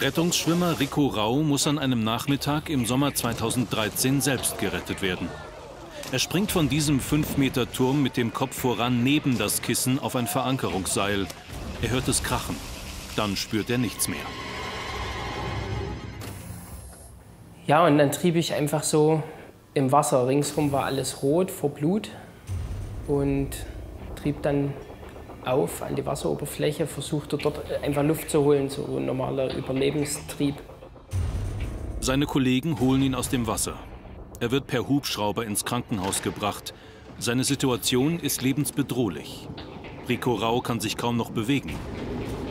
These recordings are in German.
Rettungsschwimmer Rico Rau muss an einem Nachmittag im Sommer 2013 selbst gerettet werden. Er springt von diesem 5-Meter-Turm mit dem Kopf voran neben das Kissen auf ein Verankerungsseil. Er hört es krachen. Dann spürt er nichts mehr. Ja, und dann trieb ich einfach so im Wasser. Ringsrum war alles rot vor Blut und trieb dann auf an die Wasseroberfläche, versuchte dort einfach Luft zu holen, so ein normaler Überlebenstrieb. Seine Kollegen holen ihn aus dem Wasser. Er wird per Hubschrauber ins Krankenhaus gebracht. Seine Situation ist lebensbedrohlich. Rico Rau kann sich kaum noch bewegen.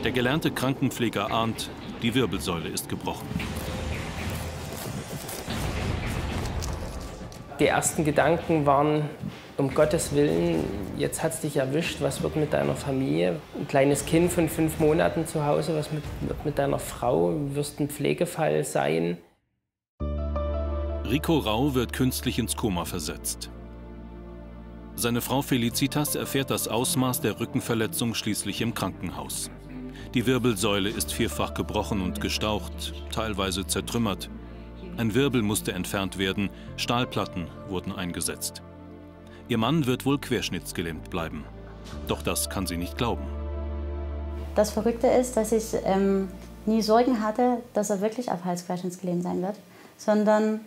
Der gelernte Krankenpfleger ahnt, die Wirbelsäule ist gebrochen. Die ersten Gedanken waren, um Gottes Willen, jetzt hat es dich erwischt, was wird mit deiner Familie? Ein kleines Kind von fünf Monaten zu Hause, was mit, wird mit deiner Frau? Du wirst ein Pflegefall sein. Rico Rau wird künstlich ins Koma versetzt. Seine Frau Felicitas erfährt das Ausmaß der Rückenverletzung schließlich im Krankenhaus. Die Wirbelsäule ist vierfach gebrochen und gestaucht, teilweise zertrümmert. Ein Wirbel musste entfernt werden, Stahlplatten wurden eingesetzt. Ihr Mann wird wohl querschnittsgelähmt bleiben. Doch das kann sie nicht glauben. Das Verrückte ist, dass ich ähm, nie Sorgen hatte, dass er wirklich auf Halsquerschnittsgelähmt sein wird, sondern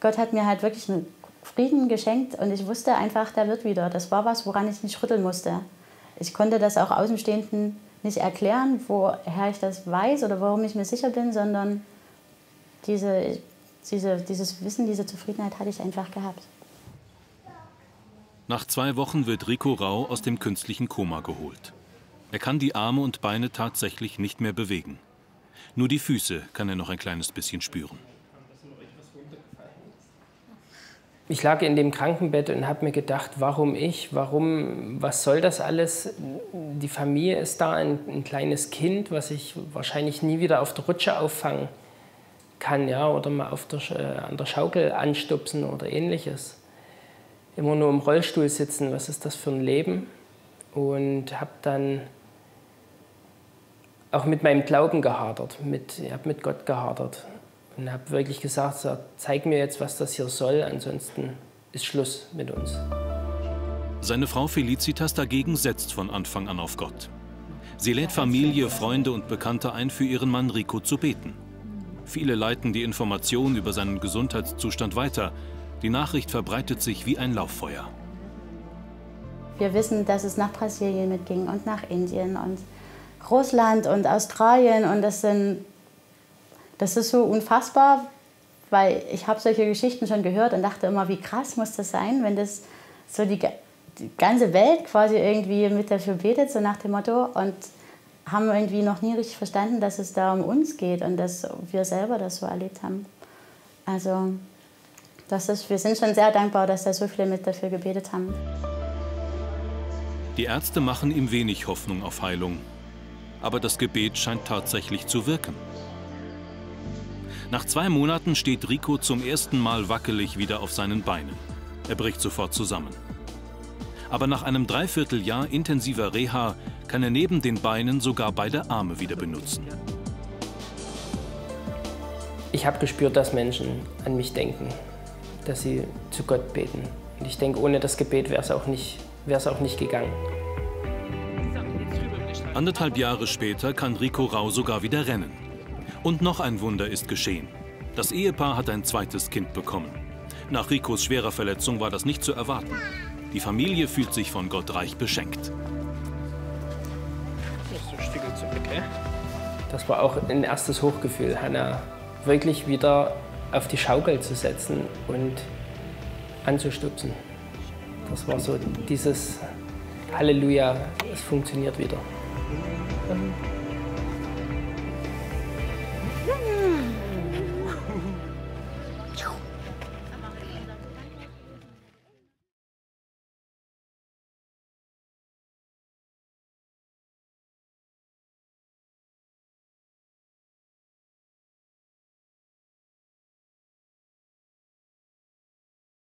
Gott hat mir halt wirklich einen Frieden geschenkt und ich wusste einfach, der wird wieder. Das war was, woran ich nicht rütteln musste. Ich konnte das auch Außenstehenden nicht erklären, woher ich das weiß oder warum ich mir sicher bin, sondern diese, diese, dieses Wissen, diese Zufriedenheit hatte ich einfach gehabt. Nach zwei Wochen wird Rico Rau aus dem künstlichen Koma geholt. Er kann die Arme und Beine tatsächlich nicht mehr bewegen. Nur die Füße kann er noch ein kleines bisschen spüren. Ich lag in dem Krankenbett und habe mir gedacht, warum ich, warum, was soll das alles? Die Familie ist da, ein, ein, kleines Kind, was ich wahrscheinlich nie wieder auf der Rutsche auffangen kann, ja, oder mal der, äh, an der Schaukel anstupsen oder ähnliches. Immer nur im Rollstuhl sitzen, was ist das für ein Leben? Und habe dann auch mit meinem Glauben gehadert, mit, ich habe mit Gott gehadert und habe wirklich gesagt, so, zeig mir jetzt, was das hier soll, ansonsten ist Schluss mit uns. Seine Frau Felicitas dagegen setzt von Anfang an auf Gott. Sie lädt Familie, Freunde und Bekannte ein, für ihren Mann Rico zu beten. Viele leiten die Information über seinen Gesundheitszustand weiter. Die Nachricht verbreitet sich wie ein Lauffeuer. Wir wissen, dass es nach Brasilien mitging und nach Indien und Russland und Australien und das sind das ist so unfassbar, weil ich habe solche Geschichten schon gehört und dachte immer, wie krass muss das sein, wenn das so die, die ganze Welt quasi irgendwie mit dafür betet, so nach dem Motto. Und haben irgendwie noch nie richtig verstanden, dass es da um uns geht und dass wir selber das so erlebt haben. Also das ist, wir sind schon sehr dankbar, dass da so viele mit dafür gebetet haben. Die Ärzte machen ihm wenig Hoffnung auf Heilung. Aber das Gebet scheint tatsächlich zu wirken. Nach zwei Monaten steht Rico zum ersten Mal wackelig wieder auf seinen Beinen. Er bricht sofort zusammen. Aber nach einem Dreivierteljahr intensiver Reha kann er neben den Beinen sogar beide Arme wieder benutzen. Ich habe gespürt, dass Menschen an mich denken, dass sie zu Gott beten. Und ich denke, ohne das Gebet wäre es auch, nicht, auch nicht gegangen. Anderthalb Jahre später kann Rico Rau sogar wieder rennen. Und noch ein Wunder ist geschehen. Das Ehepaar hat ein zweites Kind bekommen. Nach Ricos schwerer Verletzung war das nicht zu erwarten. Die Familie fühlt sich von Gott reich beschenkt. Das war auch ein erstes Hochgefühl, Hannah wirklich wieder auf die Schaukel zu setzen und anzustupsen. Das war so dieses Halleluja, es funktioniert wieder. Mhm.